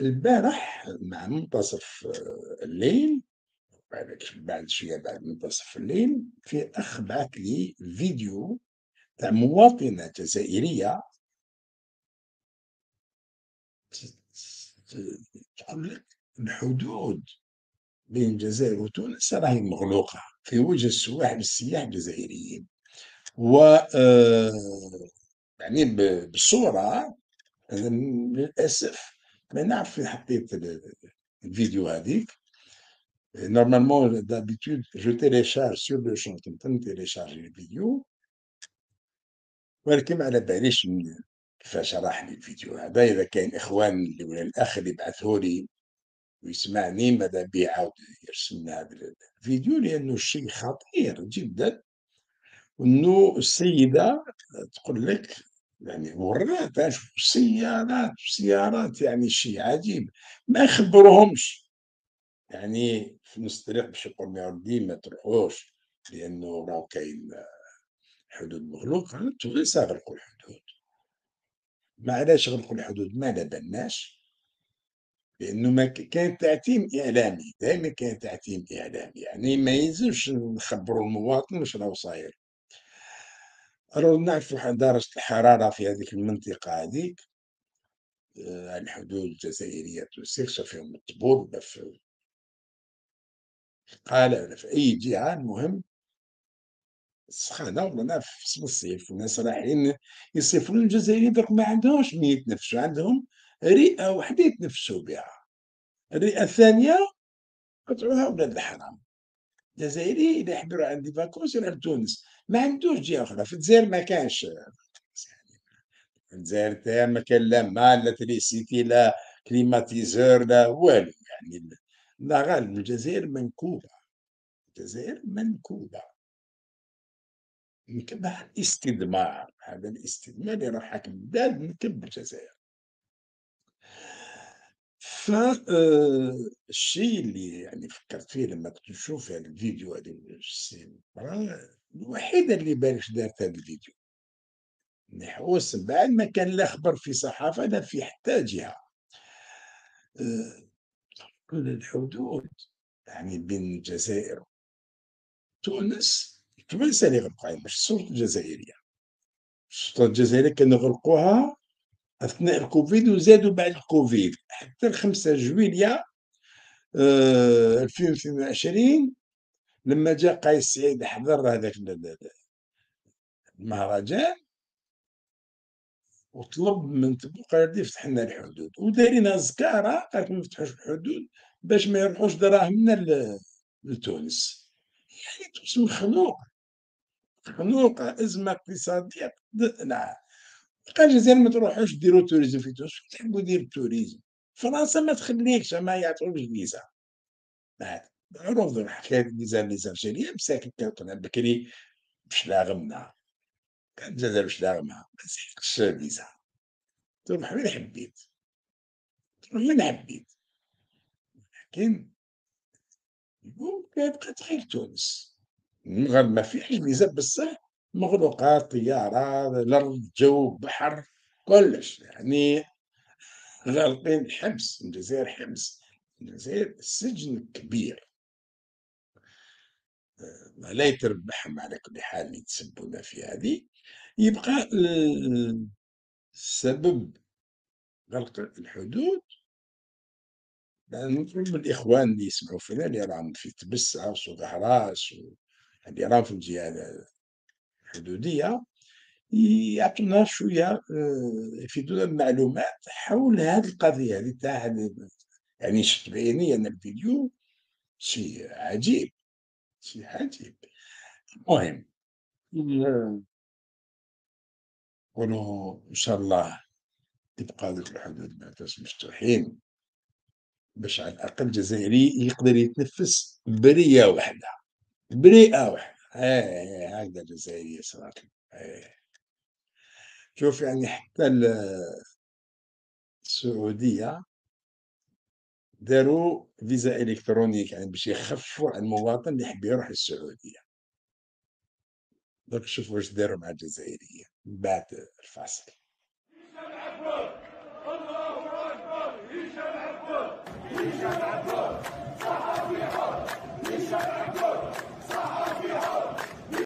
البارح مع منتصف آه، الليل بعد بعد شوية بعد منتصف الليل في أخ بعث لي فيديو تاع مواطنة جزائرية. تقول لك الحدود بين الجزائر وتونس راهي مغلوقة في وجه السواح السياح الجزائريين. و آه، يعني بصورة للأسف ما نعرف فين حطيت الفيديو هذيك. normalement d'habitude je télécharge sur le champ كنت téléchargé الفيديو ولكن ما على باليش كيفاش راح لي الفيديو هذا. إذا كاين إخوان اللي ولا الأخ اللي بعثه لي ويسمعني ماذا بيه عاود يرسل لنا هذا الفيديو؟ لأنه الشيء خطير جدا. وإنه السيدة تقول لك يعني ورات شوف سيارات سيارات يعني شيء عجيب. ما يخبروهمش يعني في نص الطريق باش يقول يا ودي ما تروحوش لأنه راه كاين حدود مغلوقة. تونس غلقوا الحدود ما علاش غلقوا الحدود ما على بالناش لأنه ما كان تعتيم إعلامي دائما كان تعتيم إعلامي. يعني ما يلزمش نخبروا المواطن واش راه صاير. راه نعرفوا درجة الحرارة في هذيك المنطقة هذيك آه، الحدود الجزائرية التونسية فيهم الطبول ولا في القالة ولا في أي جهة المهم سخانة ولا في فصل الصيف الناس رايحين يصيفون الجزائريين درك ما عندهمش مين يتنفسوا عندهم رئة وحدة يتنفسوا بها. الرئة الثانية قطعوها ولاد الحرام. الجزائري اذا يحب يروح عنده vacances يروح لتونس ما عندوش جهة أخرى في الجزائر ما كانش. الجزائر ما كان لا ماء l'électricité لا climatiseur لا والو يعني لا غالب الجزائر منكوبة. الجزائر منكوبة. نكبها الاستدمار هذا الاستدمار اللي راح حاكم البلاد نكب الجزائر. فالشيء اللي يعني فكرت فيه لما كنت نشوف هذا الفيديو هذه المرأة الوحيدة اللي بالك دارت هذا الفيديو. نحوس بعد ما كان لا خبر في صحافة لا في حتى جهة. الحدود يعني بين الجزائر. تونس تونس اللي غلقوها مش السلطة الجزائرية السلطة الجزائرية كانوا غلقوها أثناء الكوفيد وزادوا بعد الكوفيد. حتى 5 جويليا 2022 لما جاء قيس سعيد حضر هذاك المهرجان وطلب من تبوك قال يفتح لنا الحدود. ودارين زكارة قالت ما نفتحوش الحدود باش ما يروحوش دراهمنا لتونس. يعني تونس مخنوقه مخنوقه أزمة اقتصادية نعم. قال الجزائر ما تروحوش ديروا tourisme في تونس تحبوا دير ال tourisme فرنسا ما تخليكش ما يعطوكش فيزا. رفضوا حكايه ال visa les Algériens مساكن كانوا بكري باش لاغمنا كان الجزائر باش لاغمها ما تسحقش فيزا تروح وين حبيت؟ تروح وين حبيت؟ لكن بقات غير تونس. غير ما فيهاش فيزا بصح مغلوقات طيارة الأرض جو بحر كلش. يعني غالقين حبس الجزائر حبس الجزائر سجن كبير. لا يتربحهم على كل حال يتسبون في هذه. يبقى السبب غلق الحدود. نطلب من الإخوان اللي يسمعوا فينا اللي راهم في تبسع وصوت راس اللي راهم في الجهة الحدوديه يعطونا شوية آه، يفيدونا المعلومات حول هذه القضية. هذه تاع يعني شفت بعيني أنا الفيديو شيء عجيب شيء عجيب. المهم. نقولوا إن شاء الله تبقى هذه الحدود مفتوحين. باش على الأقل الجزائري يقدر يتنفس بريه واحدة برئه واحدة. إيه هكذا الجزائرية صراحة. إيه شوف يعني حتى السعودية داروا فيزا إلكترونيك يعني باش يخفوا على المواطن اللي يحب يروح للسعودية. دوك شوفوا واش داروا مع الجزائرية من بعد الفاصل.